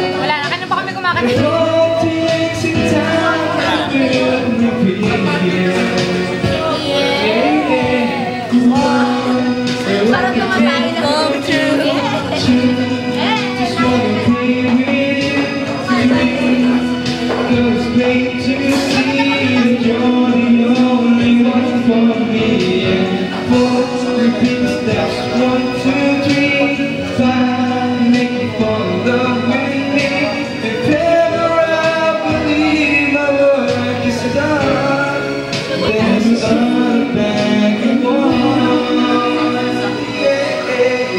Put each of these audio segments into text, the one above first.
Wala na. Kanina pa kami kumakanta.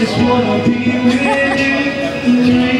just wanna be with you.